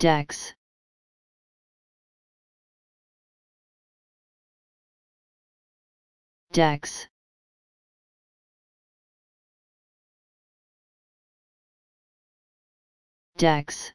Dex. Dex. Dex.